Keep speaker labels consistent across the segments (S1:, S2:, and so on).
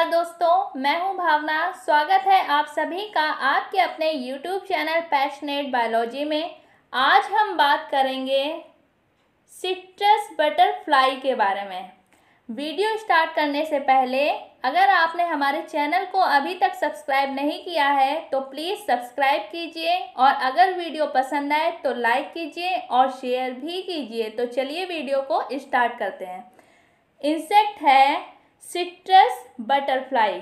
S1: मैं हूँ भावना। स्वागत है आप सभी का आपके अपने YouTube चैनल पैशनेट बायोलॉजी में। आज हम बात करेंगे सिट्रस बटरफ्लाई के बारे में। वीडियो स्टार्ट करने से पहले, अगर आपने हमारे चैनल को अभी तक सब्सक्राइब नहीं किया है तो प्लीज़ सब्सक्राइब कीजिए और अगर वीडियो पसंद आए तो लाइक कीजिए और शेयर भी कीजिए। तो चलिए वीडियो को स्टार्ट करते हैं। इंसेक्ट है सिट्रस बटरफ्लाई।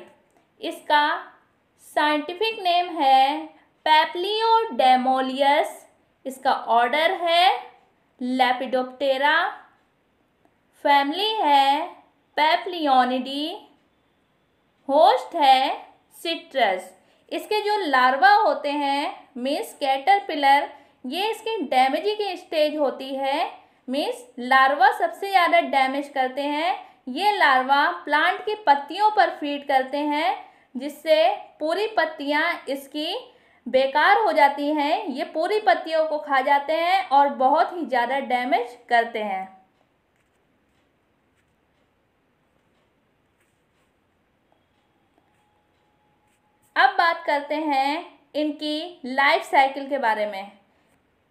S1: इसका साइंटिफिक नेम है पैपलियो पैप्लियोडेमोलियस इसका ऑर्डर है लेपिडोप्टेरा फैमिली है पैप्लियोनिडी होस्ट है सिट्रस इसके जो लार्वा होते हैं मीन्स कैटरपिलर ये इसकी डैमेजिंग की स्टेज होती है। मीन्स लार्वा सबसे ज़्यादा डैमेज करते हैं। ये लार्वा प्लांट की पत्तियों पर फ़ीड करते हैं, जिससे पूरी पत्तियाँ इसकी बेकार हो जाती हैं। ये पूरी पत्तियों को खा जाते हैं और बहुत ही ज़्यादा डैमेज करते हैं। अब बात करते हैं इनकी लाइफ साइकिल के बारे में।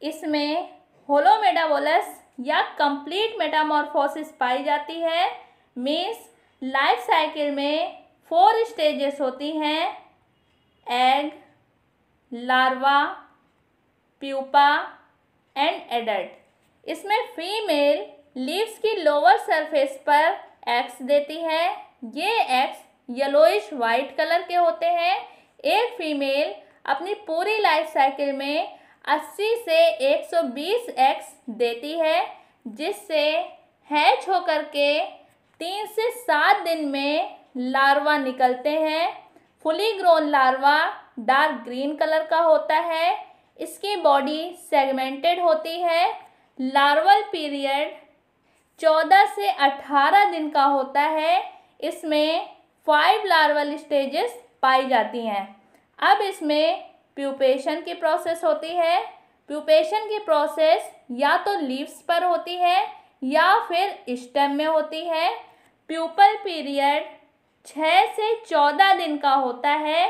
S1: इसमें होलोमेडाबोलस या कंप्लीट मेटामॉर्फोसिस पाई जाती है। मीन्स लाइफ साइकिल में फोर स्टेजेस होती हैं. Egg larva pupa and adult इसमें फीमेल लीव्स की लोअर सरफेस पर एक्स देती है. ये एक्स येलोइश वाइट कलर के होते हैं. एक फीमेल अपनी पूरी लाइफ साइकिल में 80 से 120 एक्स देती है, जिससे हैच होकर के तीन से सात दिन में लार्वा निकलते हैं। Fully grown larva dark green colour का होता है। इसकी बॉडी सेगमेंटेड होती है। लार्वल पीरियड चौदह से अठारह दिन का होता है। इसमें फाइव लार्वल स्टेजेस पाई जाती हैं। अब इसमें प्यूपेशन की प्रोसेस होती है। प्यूपेशन की प्रोसेस या तो लीव्स पर होती है या फिर स्टेम में होती है। प्यूपल पीरियड छः से चौदह दिन का होता है।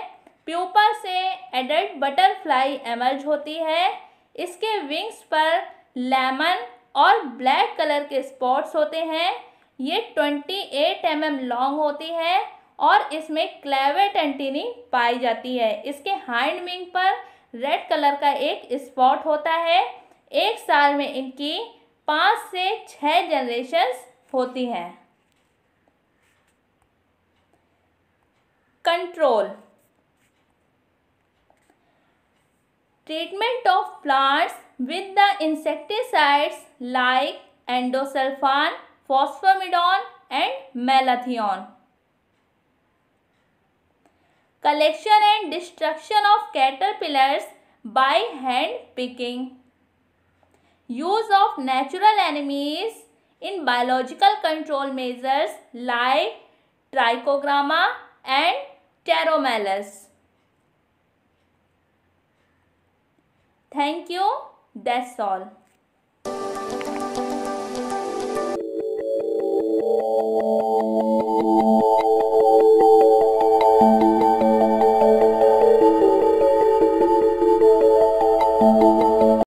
S1: प्यूपा से एडल्ट बटरफ्लाई एमर्ज होती है। इसके विंग्स पर लेमन और ब्लैक कलर के स्पॉट्स होते हैं। ये twenty eight M M long होती है और इसमें क्लेवेट एंटीनी पाई जाती है। इसके हाइंड विंग पर रेड कलर का एक स्पॉट होता है। एक साल में इनकी पाँच से छः जनरेशन्स होती हैं। Control. Treatment of plants with the insecticides like endosulfan phosphomidon and malathion collection and destruction of caterpillars by hand picking. Use of natural enemies in biological control measures like trichogramma and Pteromalus. Thank you. That's all.